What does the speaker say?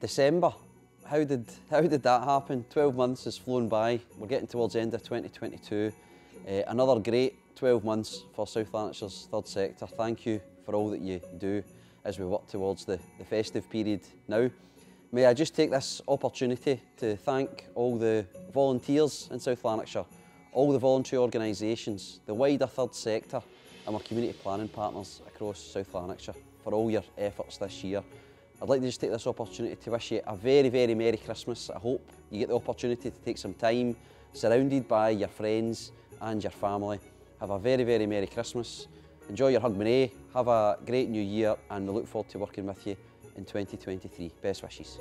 December. How did, how did that happen? 12 months has flown by. We're getting towards the end of 2022. Uh, another great 12 months for South Lanarkshire's third sector. Thank you for all that you do as we work towards the, the festive period now. May I just take this opportunity to thank all the volunteers in South Lanarkshire, all the voluntary organisations, the wider third sector and our community planning partners across South Lanarkshire for all your efforts this year. I'd like to just take this opportunity to wish you a very, very Merry Christmas. I hope you get the opportunity to take some time surrounded by your friends and your family. Have a very, very Merry Christmas. Enjoy your Hogmanay, have a great new year and we look forward to working with you in 2023. Best wishes.